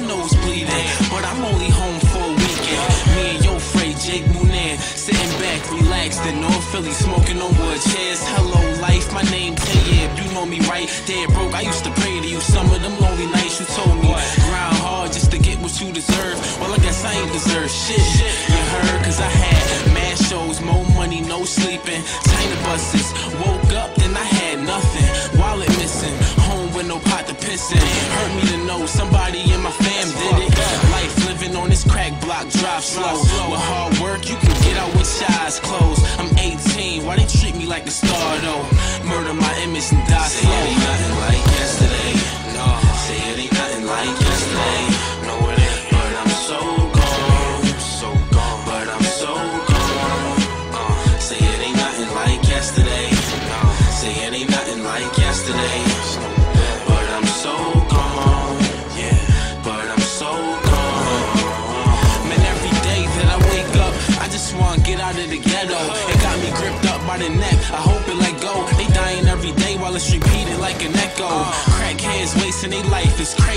my nose bleeding. But I'm only home for a weekend. Me and yo Frey, Jake Moonan, sitting back, relaxed in North Philly, smoking on wood chairs. Hello, life, my name 10. You know me, right? Dead broke, I used to pray to you. Some of them lonely nights you told me. Grind hard just to get what you deserve. Well, I guess I ain't deserve shit. You heard? Cause I had mad shows, more money, no sleeping. Tiny buses. Woke Hurt me to know somebody in my fam did it. Life living on this crack block, drive slow. With hard work, you can get out with eyes closed. I'm 18, why they treat me like a star though? Murder my image and die slow. Say it ain't nothing like yesterday. No, say it ain't nothing like yesterday. No, it ain't. But I'm so gone, so gone. But I'm so gone. Uh, say it ain't nothing like yesterday. No, say it ain't nothing like yesterday. Of the ghetto. It got me gripped up by the neck. I hope it let go. They dying every day while it's repeated like an echo. Crackheads wasting their life, it's crazy.